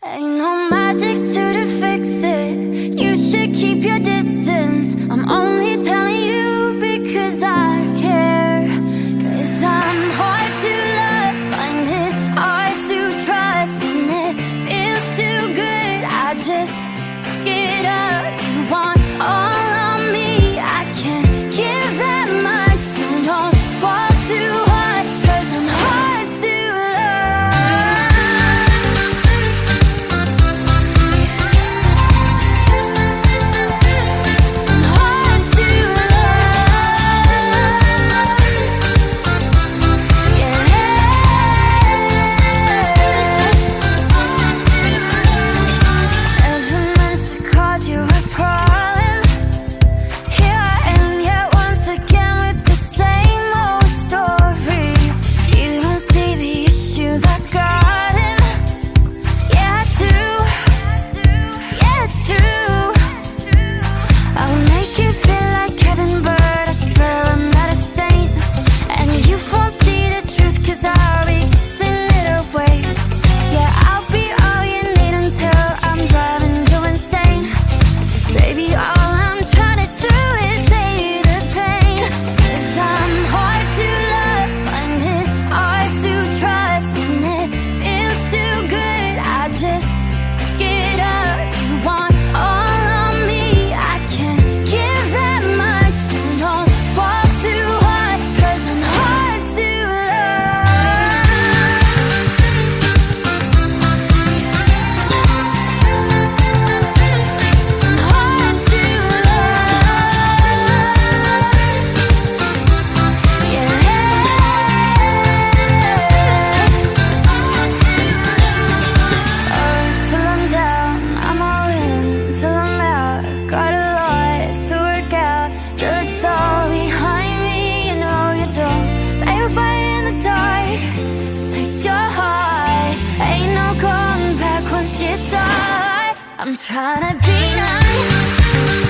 Ain't no magic I'm trying to be nice.